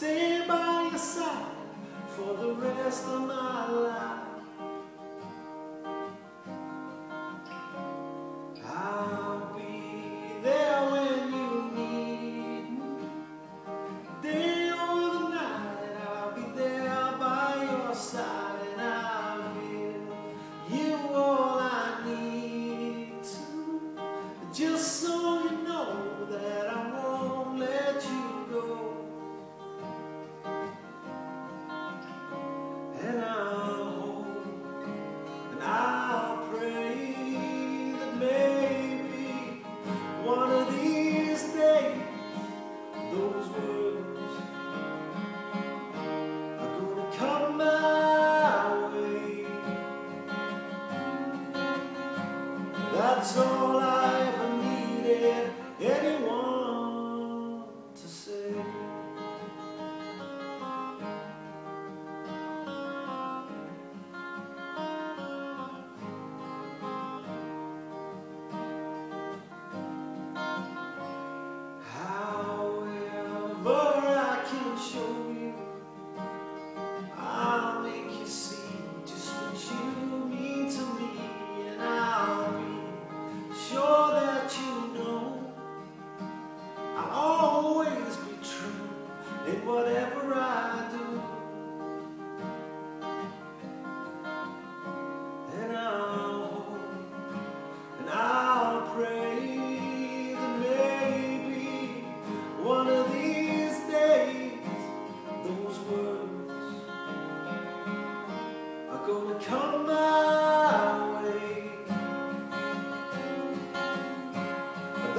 stay by your side for the rest of my life. That's all I ever needed anyone to say. However I can show you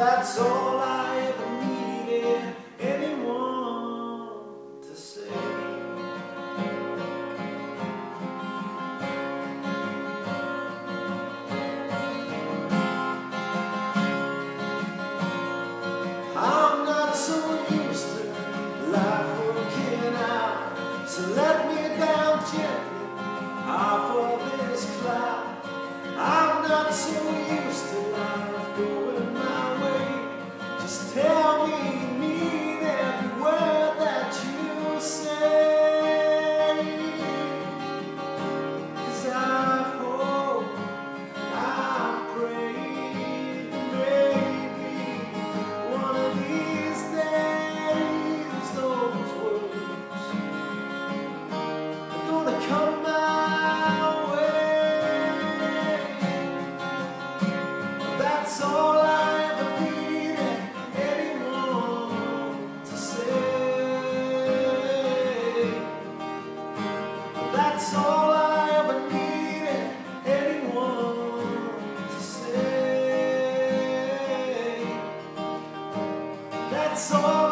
that's all I Just tell me you mean every word that you I've I've maybe one of these days those words are gonna come That's all I ever needed anyone to say. That's all.